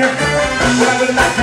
here. I will not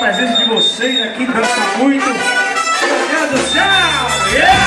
presença de vocês aqui, danço muito. Meu Deus do céu! Yeah!